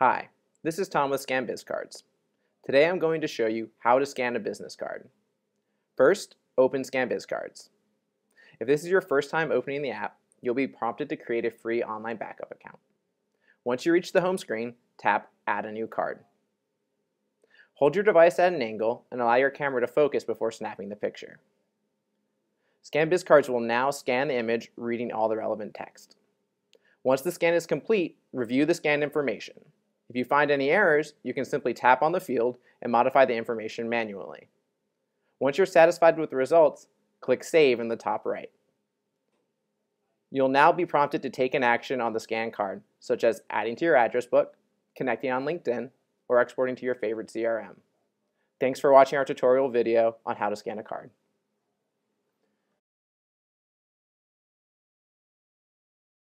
Hi, this is Tom with ScanBizCards. Today I'm going to show you how to scan a business card. First, open ScanBizCards. If this is your first time opening the app, you'll be prompted to create a free online backup account. Once you reach the home screen, tap Add a new card. Hold your device at an angle and allow your camera to focus before snapping the picture. ScanBizCards will now scan the image, reading all the relevant text. Once the scan is complete, review the scanned information. If you find any errors, you can simply tap on the field and modify the information manually. Once you're satisfied with the results, click Save in the top right. You'll now be prompted to take an action on the scan card, such as adding to your address book, connecting on LinkedIn, or exporting to your favorite CRM. Thanks for watching our tutorial video on how to scan a card.